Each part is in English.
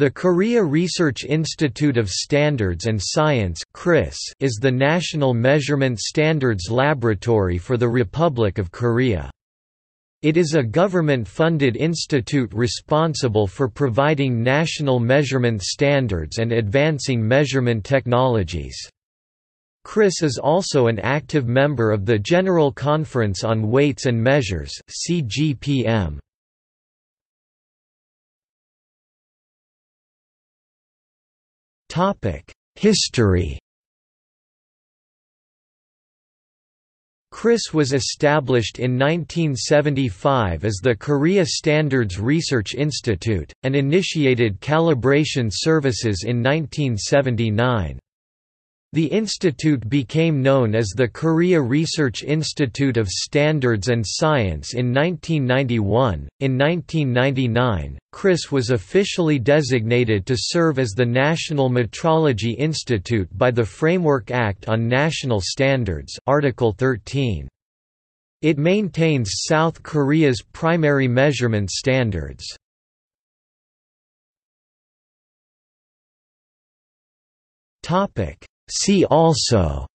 The Korea Research Institute of Standards and Science is the national measurement standards laboratory for the Republic of Korea. It is a government-funded institute responsible for providing national measurement standards and advancing measurement technologies. KRISS is also an active member of the General Conference on Weights and Measures CGPM. History KRISS was established in 1975 as the Korea Standards Research Institute, and initiated calibration services in 1979. The institute became known as the Korea Research Institute of Standards and Science in 1991. In 1999, KRISS was officially designated to serve as the National Metrology Institute by the Framework Act on National Standards, Article 13. It maintains South Korea's primary measurement standards. Topic See also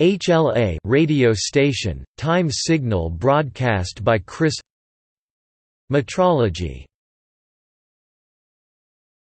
HLA radio station, time signal broadcast by KRISS Metrology